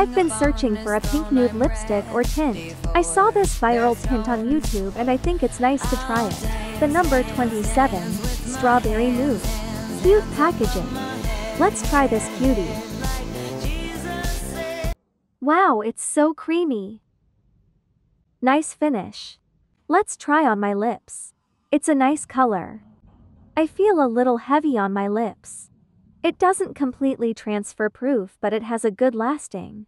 I've been searching for a pink nude lipstick or tint. I saw this viral tint on YouTube and I think it's nice to try it. The number 27, Strawberry Nude. Cute packaging. Let's try this cutie. Wow, it's so creamy. Nice finish. Let's try on my lips. It's a nice color. I feel a little heavy on my lips. It doesn't completely transfer proof but it has a good lasting.